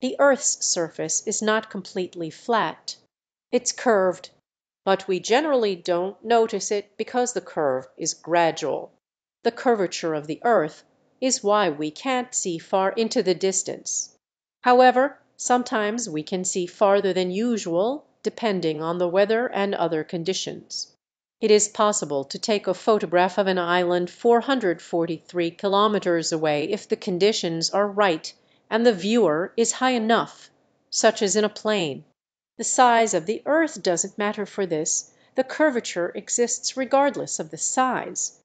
The earth's surface is not completely flat. It's curved, but we generally don't notice it because the curve is gradual. The curvature of the earth is why we can't see far into the distance. However, sometimes we can see farther than usual, depending on the weather and other conditions. It is possible to take a photograph of an island 443 kilometres away if the conditions are right and the viewer is high enough, such as in a plane. The size of the earth doesn't matter for this; the curvature exists regardless of the size.